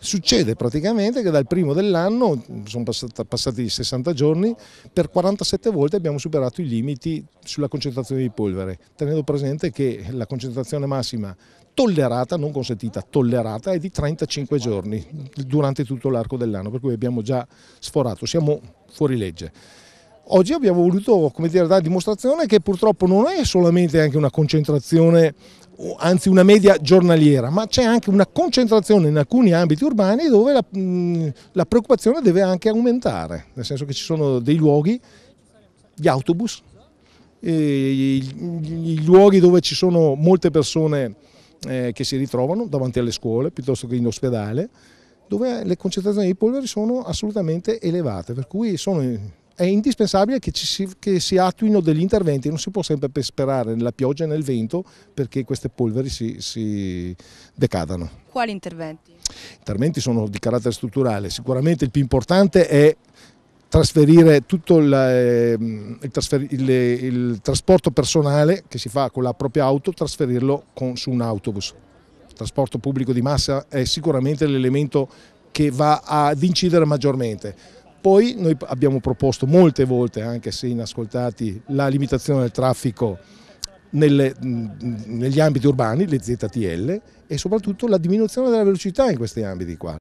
Succede praticamente che dal primo dell'anno, sono passati 60 giorni, per 47 volte abbiamo superato i limiti sulla concentrazione di polvere, tenendo presente che la concentrazione massima tollerata, non consentita, tollerata è di 35 giorni durante tutto l'arco dell'anno, per cui abbiamo già sforato, siamo fuori legge. Oggi abbiamo voluto dire, dare dimostrazione che purtroppo non è solamente anche una concentrazione anzi una media giornaliera, ma c'è anche una concentrazione in alcuni ambiti urbani dove la, la, preoccupazione deve anche aumentare, nel senso che ci sono dei luoghi, gli autobus, i, i luoghi dove ci sono molte persone eh, che si ritrovano davanti alle scuole piuttosto che in ospedale, dove le concentrazioni di polveri sono assolutamente elevate, per cui sono è indispensabile che, si, che si attuino degli interventi, non si può sempre sperare nella pioggia e nel vento perché queste polveri si, si decadano. Quali interventi? Interventi sono di carattere strutturale, sicuramente il più importante è trasferire tutto il, ehm, il, trasfer il, il, trasporto personale che si fa con la propria auto, trasferirlo con, su un autobus. Il trasporto pubblico di massa è sicuramente l'elemento che va ad incidere maggiormente. Poi noi abbiamo proposto molte volte, anche se inascoltati, la limitazione del traffico nelle, negli ambiti urbani, le ZTL, e soprattutto la diminuzione della velocità in questi ambiti qua.